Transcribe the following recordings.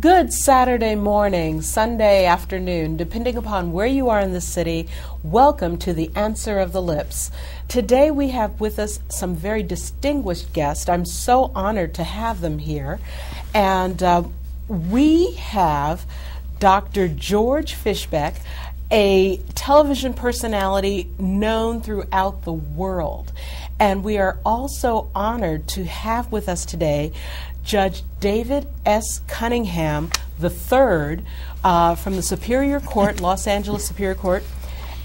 Good Saturday morning, Sunday afternoon, depending upon where you are in the city. Welcome to the Answer of the Lips. Today we have with us some very distinguished guests. I'm so honored to have them here. And uh, we have Dr. George Fischbeck, a television personality known throughout the world. And we are also honored to have with us today Judge David S. Cunningham III uh, from the Superior Court, Los Angeles Superior Court.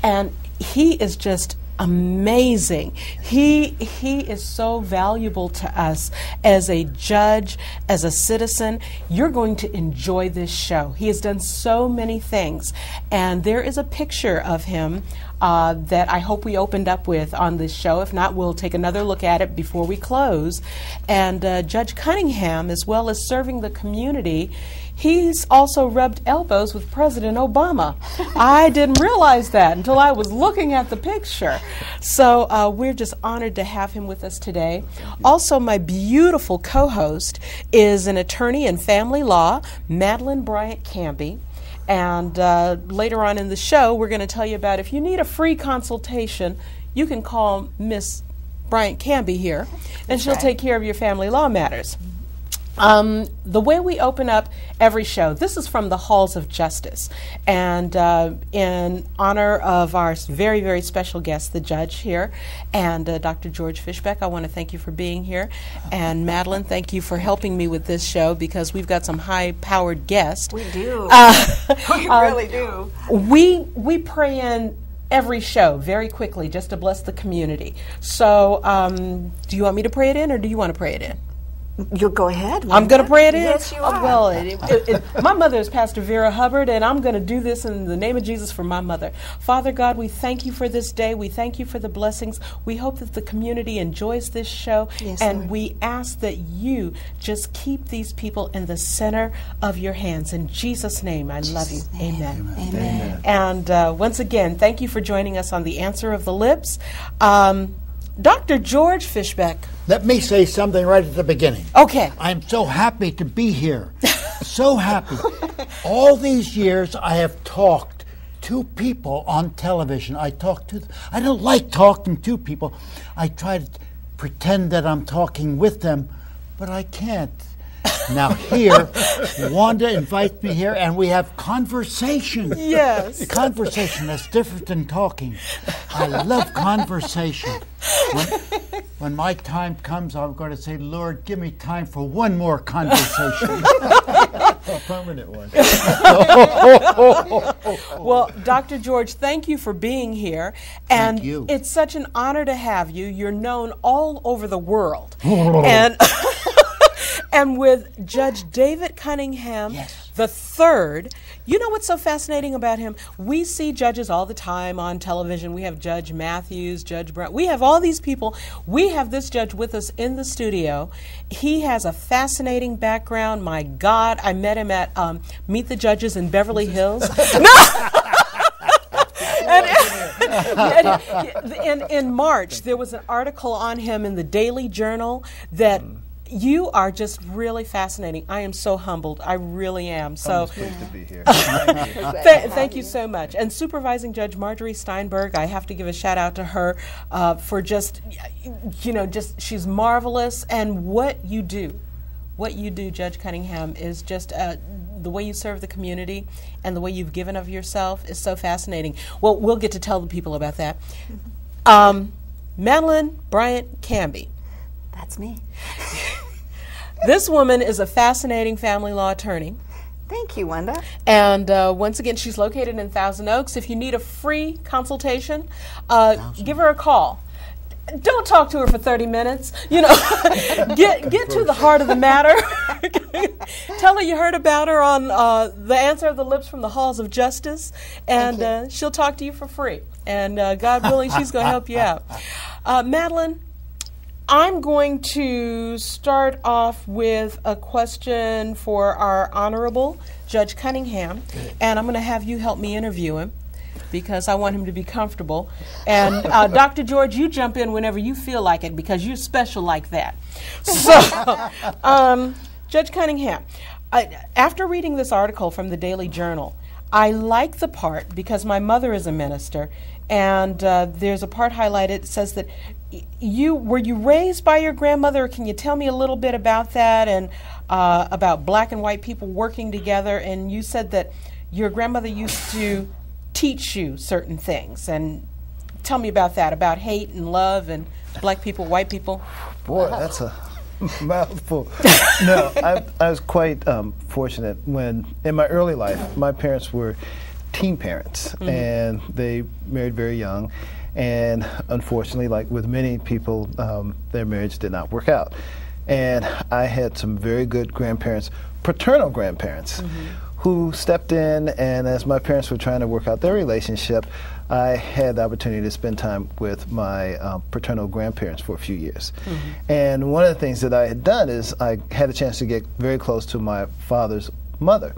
And he is just amazing. He he is so valuable to us as a judge, as a citizen. You're going to enjoy this show. He has done so many things, and there is a picture of him uh, that I hope we opened up with on this show. If not, we'll take another look at it before we close. And uh, Judge Cunningham, as well as serving the community, he's also rubbed elbows with President Obama. I didn't realize that until I was looking at the picture. So uh, we're just honored to have him with us today. Also, my beautiful co host is an attorney in family law, Madeleine Bryant Kambe. And uh, later on in the show, we're going to tell you about if you need a free consultation, you can call Miss Bryant Kambe here, and she'll take care of your family law matters. Um, the way we open up every show, this is from the Halls of Justice. And uh, in honor of our very, very special guest, the judge here, and uh, Dr. George Fischbeck, I want to thank you for being here. And Madeleine, thank you for helping me with this show because we've got some high powered guests. We do. Uh, we really do. We, we pray in every show very quickly just to bless the community. So, um, do you want me to pray it in or do you want to pray it in? You'll go ahead. I'm going to pray it in. Yes, you are. Oh, well, it, it, it, my mother is Pastor Vera Hubbard, and I'm going to do this in the name of Jesus for my mother. Father God, we thank you for this day. We thank you for the blessings. We hope that the community enjoys this show, Yes, and Lord. we ask that you just keep these people in the center of your hands. In Jesus' name, I love you. Amen. Amen. And uh, once again, thank you for joining us on the Answer of the Lips. Um, Dr. George Fischbeck. Let me say something right at the beginning. Okay. I'm so happy to be here. so happy. All these years I have talked to people on television. I talk to I don't like talking to people. I try to pretend that I'm talking with them, but I can't. Now here, Wanda invites me here and we have conversation. Yes. Conversation that's different than talking. I love conversation. When, when my time comes, I'm going to say, Lord, give me time for one more conversation. A permanent one. Well, Dr. George, thank you for being here. And you. it's such an honor to have you. You're known all over the world. and and with Judge David Cunningham Yes. the third, you know what's so fascinating about him? We see judges all the time on television. We have Judge Matthews, Judge Brown. We have all these people. We have this judge with us in the studio. He has a fascinating background. My God, I met him at um, Meet the Judges in Beverly Hills. And in, in March, there was an article on him in the Daily Journal that you are just really fascinating. I am so humbled. I really am. So It's great to be here. Th- thank you so much. And Supervising Judge Marjorie Steinberg, I have to give a shout out to her uh, for just, you know, just she's marvelous. And what you do, what you do, Judge Cunningham, is just uh, the way you serve the community and the way you've given of yourself is so fascinating. Well, we'll get to tell the people about that. Um, Madeleine Bryant Kambe. That's me. This woman is a fascinating family law attorney. Thank you, Wanda. And uh, once again, she's located in Thousand Oaks. If you need a free consultation, uh, give her a call. Don't talk to her for 30 minutes. You know, get get to the heart of the matter. Tell her you heard about her on uh, the Answer of the Lips from the Halls of Justice, and uh, she'll talk to you for free. And uh, God willing, she's going to help you out. Uh, Madeleine, I'm going to start off with a question for our Honorable Judge Cunningham, and I'm going to have you help me interview him because I want him to be comfortable. And uh, Dr. George, you jump in whenever you feel like it because you're special like that. So, um, Judge Cunningham, I, after reading this article from the Daily Journal, I like the part because my mother is a minister, and uh, there's a part highlighted that says that you were you raised by your grandmother. Can you tell me a little bit about that and uh, about black and white people working together? And you said that your grandmother used to teach you certain things, and tell me about that about hate and love and black people, white people. Boy, that's a mouthful. no, I, I was quite um, fortunate when, in my early life, my parents were teen parents, and they married very young. And unfortunately, like with many people, um, their marriage did not work out. And I had some very good grandparents, paternal grandparents, who stepped in. And as my parents were trying to work out their relationship, I had the opportunity to spend time with my um, paternal grandparents for a few years. And one of the things that I had done is I had a chance to get very close to my father's mother.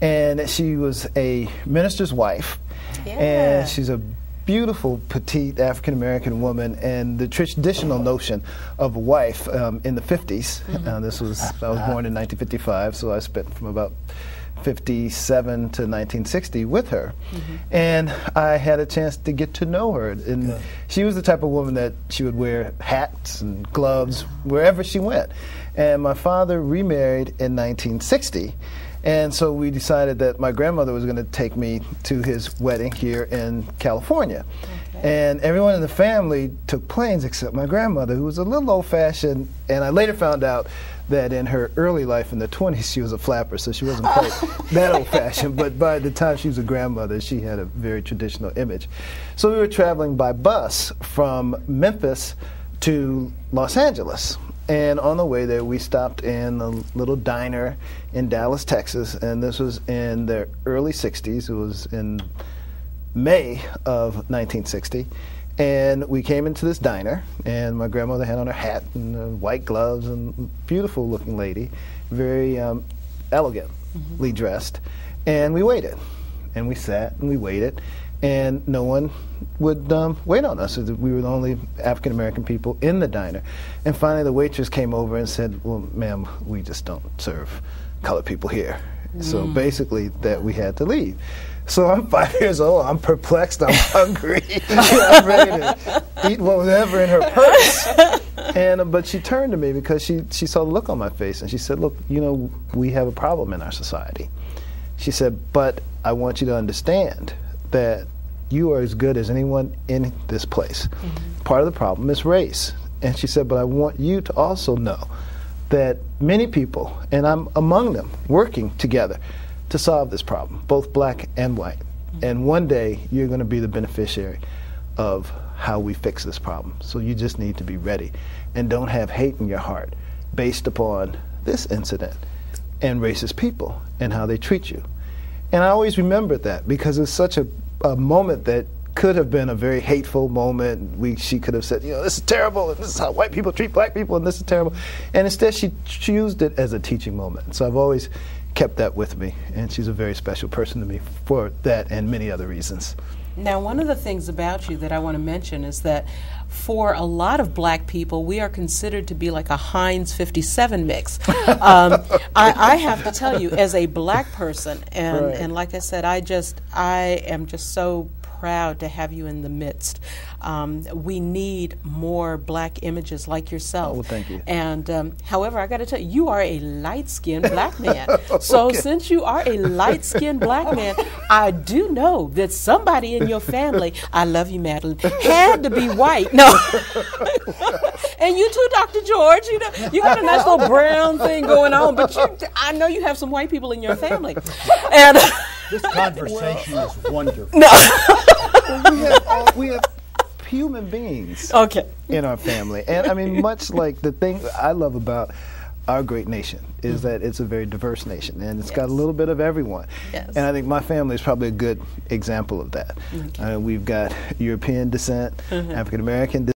And she was a minister's wife. Yeah. And she's a beautiful, petite African American woman. And the traditional notion of a wife um, in the 50s, uh, this was, I was born in 1955, so I spent from about 57 to 1960 with her. And I had a chance to get to know her. And she was the type of woman that she would wear hats and gloves wherever she went. And my father remarried in 1960. And so we decided that my grandmother was going to take me to his wedding here in California. And everyone in the family took planes except my grandmother, who was a little old fashioned. And I later found out that in her early life in the 20s, she was a flapper, so she wasn't quite that old fashioned. But by the time she was a grandmother, she had a very traditional image. So we were traveling by bus from Memphis to Los Angeles. And on the way there, we stopped in a little diner in Dallas, Texas, and this was in the early 60s. It was in May of 1960. And we came into this diner, and my grandmother had on her hat and uh, white gloves, and beautiful looking lady, very um, elegantly dressed. And we waited, and we sat and we waited, and no one would um, wait on us. We were the only African American people in the diner. And finally, the waitress came over and said, "Well, ma'am, we just don't serve colored people here." So basically, that we had to leave. So I'm five years old. I'm perplexed. I'm hungry. I'm ready to eat whatever in her purse. And uh, but she turned to me because she she saw the look on my face and she said, "Look, you know, we have a problem in our society." She said, "But I want you to understand that you are as good as anyone in this place. Mm-hmm. Part of the problem is race." And she said, "But I want you to also know that many people, and I'm among them, working together to solve this problem, both black and white. Mm-hmm. And one day you're going to be the beneficiary of how we fix this problem. So you just need to be ready and don't have hate in your heart based upon this incident and racist people and how they treat you. And I always remembered that because it's such a, a moment that could have been a very hateful moment. We, she could have said, you know, this is terrible, and this is how white people treat black people, and this is terrible. And instead, she, she used it as a teaching moment. So I've always kept that with me, and she's a very special person to me for that and many other reasons. Now, one of the things about you that I want to mention is that for a lot of black people, we are considered to be like a Heinz 57 mix. um, I, I have to tell you, as a black person, and, Right. and like I said, I just, I am just so proud to have you in the midst. Um, we need more black images like yourself. Oh, well, thank you. And um, however, I got to tell you, you are a light skinned black man. So since you are a light skinned black man, I do know that somebody in your family, I love you, Madeleine, had to be white. No. and you too, Dr. George. You know, you got a nice little brown thing going on, but you, I know you have some white people in your family. And This conversation is wonderful. we have, all, we have human beings okay. in our family. And I mean, much like the thing I love about our great nation is that it's a very diverse nation and it's got a Mm-hmm. Little bit of everyone. Yes. And I think my family is probably a good example of that. Uh, we've got European descent, Mm-hmm. African American